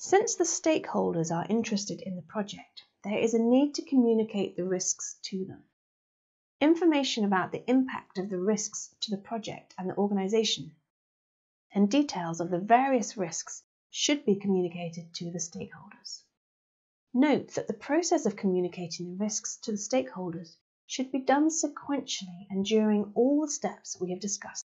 Since the stakeholders are interested in the project, there is a need to communicate the risks to them. Information about the impact of the risks to the project and the organization and details of the various risks should be communicated to the stakeholders. Note that the process of communicating the risks to the stakeholders should be done sequentially and during all the steps we have discussed.